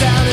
down